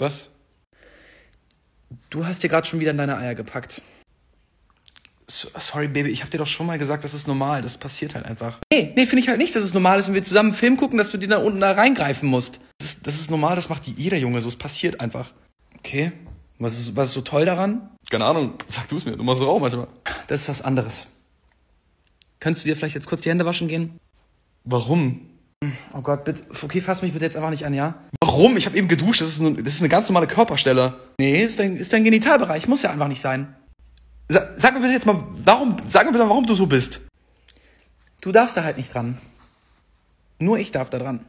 Was? Du hast dir gerade schon wieder in deine Eier gepackt. So, sorry, Baby, ich hab dir doch schon mal gesagt, das ist normal. Das passiert halt einfach. Nee, nee, finde ich halt nicht, dass es normal ist, wenn wir zusammen einen Film gucken, dass du dir da unten da reingreifen musst. Das ist, das ist normal, das macht jeder Junge so. Es passiert einfach. Okay. Was ist, was ist so toll daran? Keine Ahnung, sag du es mir. Du machst es auch manchmal. Das ist was anderes. Könntest du dir vielleicht jetzt kurz die Hände waschen gehen? Warum? Oh Gott, bitte. Okay, fass mich bitte jetzt einfach nicht an, ja? Warum? Ich habe eben geduscht. Das ist, eine, das ist eine ganz normale Körperstelle. Nee, ist dein, ist dein Genitalbereich. Muss ja einfach nicht sein. Sa sag mir bitte jetzt mal, warum, sag mir bitte, warum du so bist. Du darfst da halt nicht dran. Nur ich darf da dran.